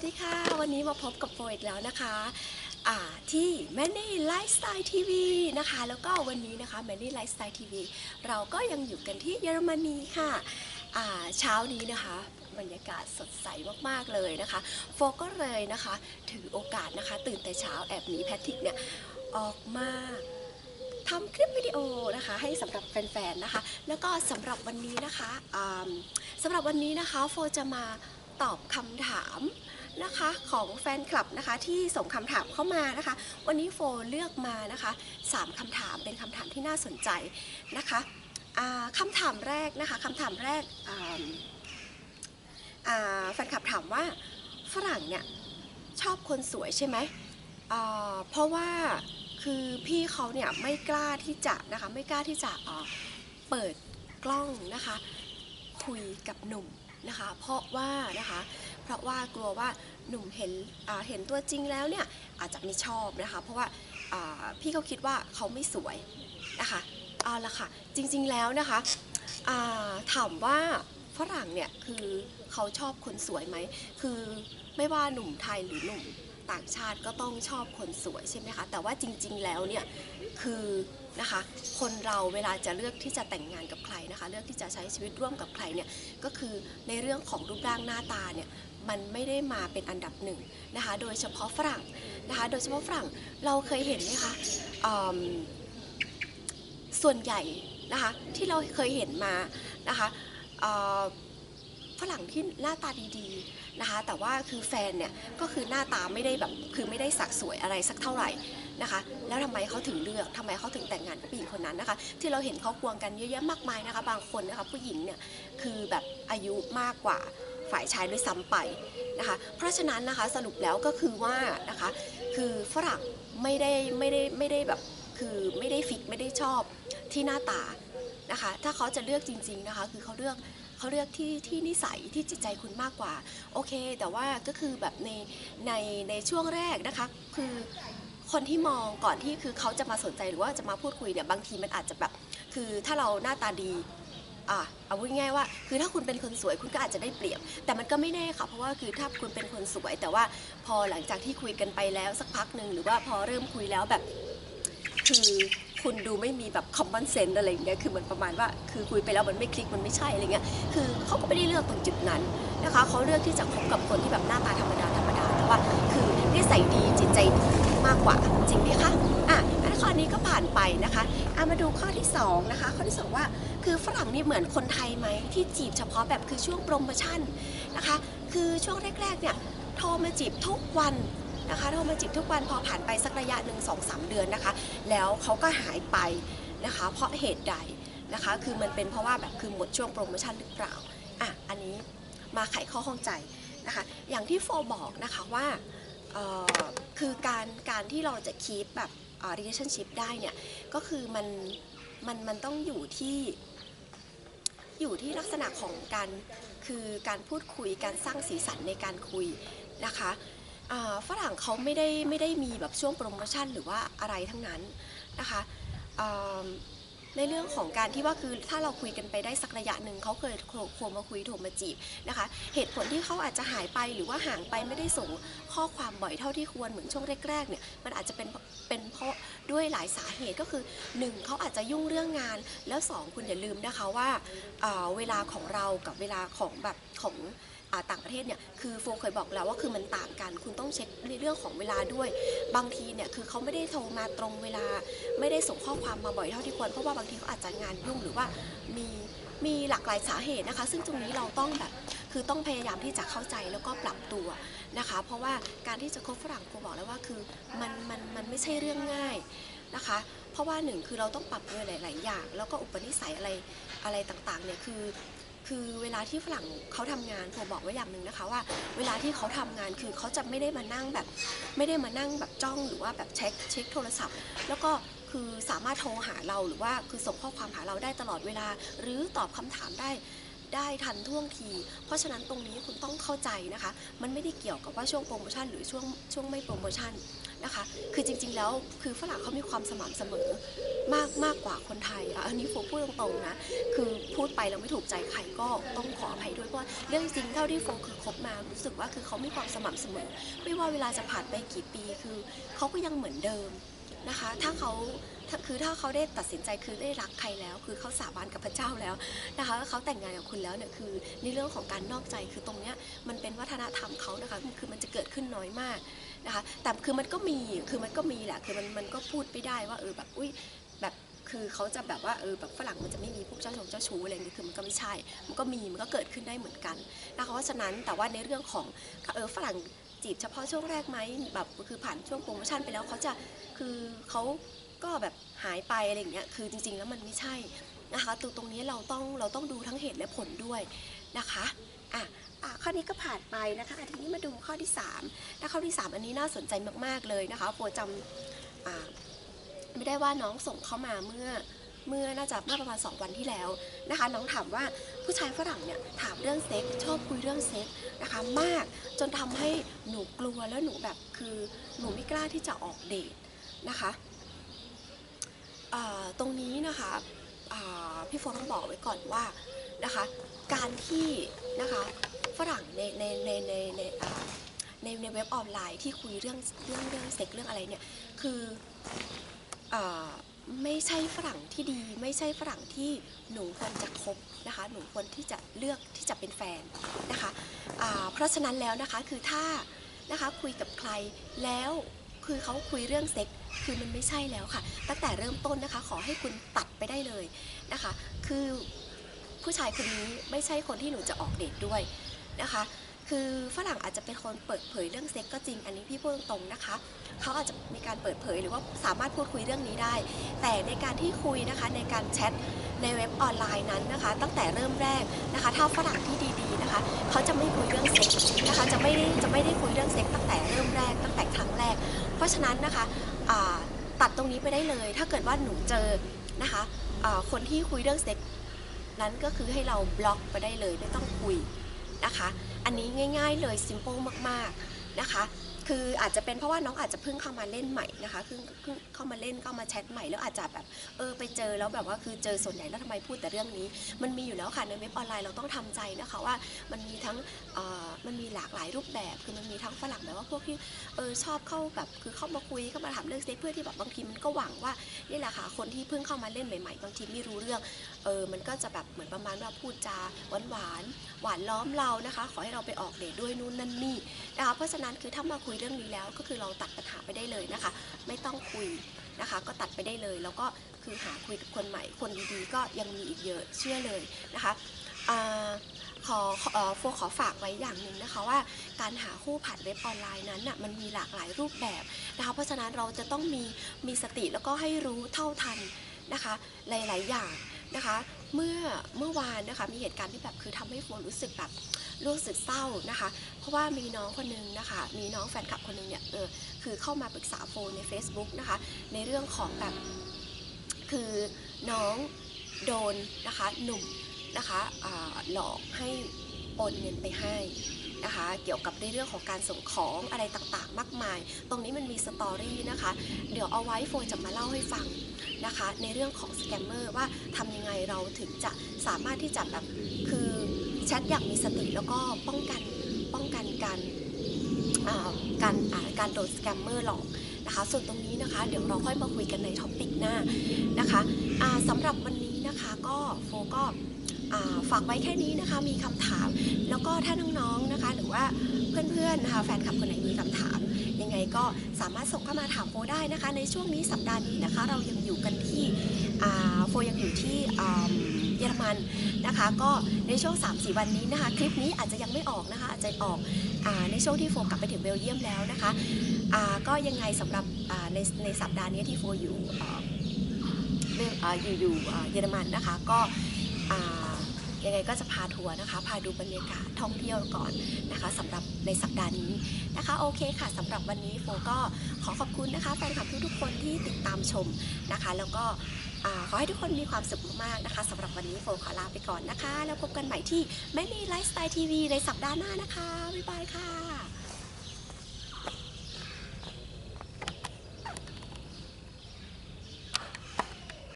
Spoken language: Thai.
วัสดีค่ะ วันนี้มาพบกับโฟอีกแล้วนะคะที่แมนนี่ไลฟ์สไตล์ทีวีนะคะ แล้วก็วันนี้นะคะแมนนี่ไลฟ์สไตล์ทีวีเราก็ยังอยู่กันที่เยอรมนีค่ะเช้านี้นะคะบรรยากาศสดใสมากๆเลยนะคะ โฟก็เลยนะคะ ถือโอกาสนะคะ ตื่นแต่เช้าแอบหนีแพทริกเนี่ยออกมาทำคลิปวิดีโอนะคะ ให้สำหรับแฟนๆนะคะ แล้วก็สำหรับวันนี้นะคะสำหรับวันนี้นะคะโฟจะมาตอบคำถาม นะคะของแฟนคลับนะคะที่ส่งคำถามเข้ามานะคะ วันนี้โฟเลือกมานะคะสามคำถามเป็นคำถามที่น่าสนใจนะคะคำถามแรกนะคะคำถามแรกแฟนคลับถามว่าฝรั่งเนี่ยชอบคนสวยใช่ไหมเพราะว่าคือพี่เขาเนี่ยไม่กล้าที่จะนะคะไม่กล้าที่จะเปิดกล้องนะคะคุยกับหนุ่มนะคะ เพราะว่านะคะ ราะว่ากลัวว่าหนุ่มเห็นเห็นตัวจริงแล้วเนี่ยอาจจะไม่ชอบนะคะ เพราะว่าพี่เขาคิดว่าเขาไม่สวยนะคะเอาละค่ะจริงๆแล้วนะคะาถามว่าฝรั่งเนี่ยคือเขาชอบคนสวยไหมคือไม่ว่าหนุ่มไทยหรือหนุ่มต่างชาติก็ต้องชอบคนสวยใช่ไหมคะแต่ว่าจริง ๆแล้วเนี่ยคือนะคะคนเราเวลาจะเลือกที่จะแต่งงานกับใครนะคะ เลือกที่จะใช้ชีวิตร่วมกับใครเนี่ยก็คือในเรื่องของรูปร่างหน้าตาเนี่ย มันไม่ได้มาเป็นอันดับหนึ่งนะคะ โดยเฉพาะฝรั่งนะคะ โดยเฉพาะฝรั่งเราเคยเห็นไหมคะส่วนใหญ่นะคะที่เราเคยเห็นมานะคะฝรั่งที่หน้าตาดีๆนะคะ แต่ว่าคือแฟนเนี่ยก็คือหน้าตาไม่ได้แบบคือไม่ได้สักสวยอะไรสักเท่าไหร่นะคะ แล้วทำไมเขาถึงเลือกทำไมเขาถึงแต่งงานกับผู้หญิงคนนั้นนะคะ ที่เราเห็นเขาควงกันเยอะแยะมากมายนะคะ บางคนนะคะผู้หญิงเนี่ยคือแบบอายุมากกว่า ฝ่ายชายด้วยซ้ำไปนะคะ เพราะฉะนั้นนะคะสรุปแล้วก็คือว่านะคะคือฝรั่งไม่ได้ไม่ได้ไม่ได้แบบคือไม่ได้ฟิกไม่ได้ชอบที่หน้าตานะคะ ถ้าเขาจะเลือกจริง ๆนะคะ คือเขาเลือกเขาเลือกที่ที่นิสัยที่จิตใจคุณมากกว่า โอเค แต่ว่าก็คือแบบในในในช่วงแรกนะคะ คือคนที่มองก่อนที่คือเขาจะมาสนใจหรือว่าจะมาพูดคุยเนี่ยบางทีมันอาจจะแบบ คือถ้าเราหน้าตาดี อะเอาพูดง่ายๆว่า คือถ้าคุณเป็นคนสวยคุณก็อาจจะได้เปรียบ แต่มันก็ไม่แน่ค่ะ เพราะว่าคือถ้าคุณเป็นคนสวย แต่ว่าพอหลังจากที่คุยกันไปแล้วสักพักหนึ่งหรือว่าพอเริ่มคุยแล้วแบบ คือคุณดูไม่มีแบบ common sense อะไรอย่างเงี้ย คือเหมันประมาณว่า คือคุยไปแล้วมันไม่คลิก มันไม่ใช่อะไรเงี้ย คือเขาก็ไม่ได้เลือกตรงจุดนั้นนะคะ เขาเลือกที่จะคบกับคนที่แบบหน้าตาธรรมดาธรรมดา ว่า คือนิสัยดีจิตใจดีมากกว่าจริงไหมคะอะอันข้อนี้ก็ผ่านไปนะคะอะมาดูข้อที่สองนะคะข้อที่สองว่าคือฝรั่งนี่เหมือนคนไทยไหมที่จีบเฉพาะแบบคือช่วงโปรโมชั่นนะคะ คือช่วงแรกๆเนี่ยโทรมาจีบทุกวันนะคะโทรมาจีบทุกวันพอผ่านไปสักระยะหนึ่งสองสามเดือนนะคะ แล้วเขาก็หายไปนะคะ เพราะเหตุใดนะคะ คือมันเป็นเพราะว่าแบบคือหมดช่วงโปรโมชั่นหรือเปล่าอะอันนี้มาไขข้อข้องใจ นะคะอย่างที่โฟบอกนะคะว่าคือการการที่เราจะคีปแบบ relationship ได้เนี่ยก็คือมันมันมันต้องอยู่ที่อยู่ที่ลักษณะของการคือการพูดคุยการสร้างสีสันในการคุยนะคะฝรั่งเขาไม่ได้ไม่ได้มีแบบช่วงโปรโมชั่นหรือว่าอะไรทั้งนั้นนะคะ ในเรื่องของการที่ว่าคือถ้าเราคุยกันไปได้สักระยะหนึ่งเขาเคยโทรโทรมาคุยโทรมาจีบนะคะ เหตุผลที่เขาอาจจะหายไปหรือว่าห่างไปไม่ได้ส่งข้อความบ่อยเท่าที่ควรเหมือนช่วงแรกๆเนี่ยมันอาจจะเป็นเป็นเพราะด้วยหลายสาเหตุก็คือหนึ่งเขาอาจจะยุ่งเรื่องงาน แล้วสองคุณอย่าลืมนะคะว่าอ่าเวลาของเรากับเวลาของแบบของ ต่างประเทศเนี่ยคือโฟเคยบอกแล้วว่าคือมันต่างกัน คุณต้องเช็คในเรื่องของเวลาด้วย บางทีเนี่ยคือเขาไม่ได้โทรมาตรงเวลา ไม่ได้ส่งข้อความมาบ่อยเท่าที่ควรเพราะว่าบางทีเขาอาจจะงานยุ่งหรือว่ามีมีหลากหลายสาเหตุนะคะ ซึ่งตรงนี้เราต้องแบบคือต้องพยายามที่จะเข้าใจแล้วก็ปรับตัวนะคะ เพราะว่าการที่จะคบฝรั่งโฟบอกแล้วว่าคือมันมันมันไม่ใช่เรื่องง่ายนะคะ เพราะว่าหนึ่งคือเราต้องปรับตัวหลาย ๆ อย่าง แล้วก็อุปนิสัยอะไรอะไรต่าง ๆ เนี่ยคือ คือเวลาที่ฝรั่งเขาทำงานผมบอกไว้อย่างหนึ่งนะคะว่า เวลาที่เขาทำงานคือเขาจะไม่ได้มานั่งแบบ ไม่ได้มานั่งแบบจ้องหรือว่าแบบเช็คเช็คโทรศัพท์ แล้วก็คือสามารถโทรหาเราหรือว่าคือส่งข้อความหาเราได้ตลอดเวลา หรือตอบคำถามได้ได้ทันท่วงที เพราะฉะนั้นตรงนี้คุณต้องเข้าใจนะคะ มันไม่ได้เกี่ยวกับว่าช่วงโปรโมชั่นหรือช่วงช่วงไม่โปรโมชั่น นะคะ คือจริง ๆ แล้วคือฝรั่งเขามีความสม่ำเสมอมากมากกว่าคนไทยอะอันนี้โฟพูดตรงๆนะ คือพูดไปแล้วไม่ถูกใจใครก็ต้องขออภัยด้วยเพราะเรื่องจริงเท่าที่โฟคือคบมารู้สึกว่าคือเขามีความสม่ำเสมอ ไม่ว่าเวลาจะผ่านไปกี่ปีคือเขาก็ยังเหมือนเดิมนะคะ ถ้าเขาถ้าคือถ้าเขาได้ตัดสินใจคือได้รักใครแล้ว คือเขาสาบานกับพระเจ้าแล้วนะคะเขาแต่งงานกับคุณแล้วเนี่ยคือในเรื่องของการนอกใจคือตรงเนี้ยมันเป็นวัฒนธรรมเขานะคะคือมันจะเกิดขึ้นน้อยมาก นะคะแต่คือมันก็มีคือมันก็มีแหละคือมันมันก็พูดไม่ได้ว่าเออแบบอุ้ยแบบคือเขาจะแบบว่าเออแบบฝรั่งมันจะไม่มีพวกเจ้าชงเจ้าชู้อะไรอย่างนี้คือมันก็ไม่ใช่ มันก็มีมันก็เกิดขึ้นได้เหมือนกันนะคะเพราะฉะนั้นแต่ว่าในเรื่องของเออฝรั่งจีบเฉพาะช่วงแรกไหมแบบคือผ่านช่วงโปรโมชั่นไปแล้วเขาจะคือเขาก็แบบหายไปอะไรอย่างเงี้ยคือจริง ๆ แล้วมันไม่ใช่นะคะตรงตรงนี้เราต้องเราต้องดูทั้งเหตุและผลด้วยนะคะอะอะ ข้อนี้ก็ผ่านไปนะคะทีนี้มาดูข้อที่3ถ้าข้อที่ 3 อันนี้น่าสนใจมาก ๆ เลยนะคะโฟจำอ่าไม่ได้ว่าน้องส่งเข้ามาเมื่อเมื่อน่าจะเมื่อประมาณ 2 วันที่แล้วนะคะ น้องถามว่าผู้ชายฝรั่งเนี่ยถามเรื่องเซ็กชอบคุยเรื่องเซ็กนะคะมากจนทำให้หนูกลัวแล้วหนูแบบคือหนูไม่กล้าที่จะออกเดทนะคะตรงนี้นะคะพี่โฟต้องบอกไว้ก่อนว่านะคะ การที่นะคะ ฝรั่งในในในในในในในเว็บออนไลน์ที่คุยเรื่องเรื่องเรื่องเซ็กเรื่องอะไรเนี่ยคืออ่าไม่ใช่ฝรั่งที่ดี ไม่ใช่ฝรั่งที่หนูควรจะคบนะคะหนูควรที่จะเลือกที่จะเป็นแฟนนะคะเพราะฉะนั้นแล้วนะคะคือถ้านะคะคุยกับใครแล้วคือเขาคุยเรื่องเซ็กคือมันไม่ใช่แล้วค่ะ ตั้งแต่เริ่มต้นนะคะขอให้คุณตัดไปได้เลยนะคะ คือผู้ชายคนนี้ไม่ใช่คนที่หนูจะออกเดทด้วย นะคะ คือฝรั่งอาจจะเป็นคนเปิดเผยเรื่องเซ็กก็จริง อันนี้พี่พูดตรงๆนะคะ เขาอาจจะมีการเปิดเผยหรือว่าสามารถพูดคุยเรื่องนี้ได้ แต่ในการที่คุยนะคะในการแชทในเว็บออนไลน์นั้นนะคะ ตั้งแต่เริ่มแรกนะคะถ้าฝรั่งที่ดีๆนะคะ เขาจะไม่คุยเรื่องเซ็กนะคะจะไม่จะไม่ได้คุยเรื่องเซ็กตั้งแต่เริ่มแรกตั้งแต่ครั้งแรก เพราะฉะนั้นนะคะตัดตรงนี้ไปได้เลย ถ้าเกิดว่าหนูเจอนะคะคนที่คุยเรื่องเซ็กนั้นก็คือให้เราบล็อกไปได้เลยไม่ต้องคุย นะคะ อันนี้ง่าย ๆ เลย simple มากๆนะคะ คืออาจจะเป็นเพราะว่าน้องอาจจะเพิ่งเข้ามาเล่นใหม่นะคะเพิ่งเพิ่งเข้ามาเล่นเข้ามาแชทใหม่แล้วอาจจะแบบเออไปเจอแล้วแบบว่าคือเจอส่วนใหญ่แล้วทำไมพูดแต่เรื่องนี้ มันมีอยู่แล้วค่ะในเว็บออนไลน์เราต้องทำใจนะคะว่ามันมีทั้งเอ่อมันมีหลากหลายรูปแบบ คือมันมีทั้งฝรั่งแบบว่าพวกที่เออชอบเข้าแบบคือเข้ามาคุยเข้ามาถามเรื่องเซ็กเพื่อที่แบบบางทีมันก็หวังว่านี่แหละค่ะคนที่เพิ่งเข้ามาเล่นใหม่ๆบางทีไม่รู้เรื่องเออมันก็จะแบบเหมือนประมาณว่าพูดจาหวานหวานหวานล้อมเรานะคะ ขอให้เราไปออกเดทด้วยนู่นนั่นนี่นะคะเพราะฉะนั้นคือถ้ามาคุยเรื่องนี้แล้วก็คือเราตัดปัญหาไปได้เลยนะคะ ไม่ต้องคุยนะคะ ก็ตัดไปได้เลย แล้วก็คือหาคุยกับคนใหม่ คนดีๆ ก็ยังมีอีกเยอะเชื่อเลยนะคะอขอโฟขอฝากไว้อย่างหนึ่งนะคะว่าการหาคู่ผ่านเว็บออนไลน์นั้นน่ะมันมีหลากหลายรูปแบบนะคะเพราะฉะนั้นเราจะต้องมีมีสติแล้วก็ให้รู้เท่าทันนะคะหลาย ๆ อย่างนะคะ เมื่อเมื่อวานนะคะมีเหตุการณ์ที่แบบคือทำให้โฟรู้สึกแบบ รู้สึกเศร้านะคะ เพราะว่ามีน้องคนนึงนะคะ มีน้องแฟนคลับคนนึงเนี่ยเออคือเข้ามาปรึกษาโฟนใน Facebook นะคะ ในเรื่องของแบบคือน้องโดนนะคะหนุ่มนะคะหลอกให้โอนเงินไปให้นะคะเกี่ยวกับในเรื่องของการส่งของอะไรต่างๆ มากมาย ตรงนี้มันมี story นะคะ เดี๋ยวเอาไว้โฟนจะมาเล่าให้ฟังนะคะ ในเรื่องของ scammer ว่าทำยังไงเราถึงจะสามารถที่จะแบบคือ ชทอย่างมีสติแล้วก็ป้องกันป้องกันการการการโดน scammer หลอกนะคะส่วนตรงนี้นะคะเดี๋ยวเราค่อยมาคุยกันในท็อปปิกหน้านะคะสำหรับวันนี้นะคะก็โฟก็ฝากไว้แค่นี้นะคะมีคำถาม แล้วก็ถ้าน้องๆนะคะหรือว่าเพื่อนๆนะคะแฟนคลับคนไหนมีคำถาม ยังไงก็สามารถส่งเข้ามาถามโฟได้นะคะ ในช่วงนี้สัปดาห์นี้นะคะ เรายังอยู่กันที่โฟยังอยู่ที่ เยอรมันนะคะ ก็ในช่วง 3-4 วันนี้นะคะ คลิปนี้อาจจะยังไม่ออกนะคะ อาจจะออกอในช่วงที่โฟกลับไปถึงเบลเยียมแล้วนะคะก็ยังไงสำหรับในในสัปดาห์นี้ที่โฟอยู่อ่าเรื่องอยู่อยู่เยอรมันนะคะก็ ยังไงก็จะพาทัวร์นะคะ พาดูบรรยากาศท่องเที่ยวก่อนนะคะสำหรับในสัปดาห์นี้นะคะ โอเคค่ะสำหรับวันนี้โฟก็ขอขอบคุณนะคะแฟนคลับทุกๆคนที่ติดตามชมนะคะ แล้วก็ขอให้ทุกคนมีความสุขมากๆนะคะสำหรับวันนี้โฟขอลาไปก่อนนะคะ แล้วพบกันใหม่ที่แม่นีไลฟ์สไตล์ทีวีในสัปดาห์หน้านะคะ บ๊ายบายค่ะ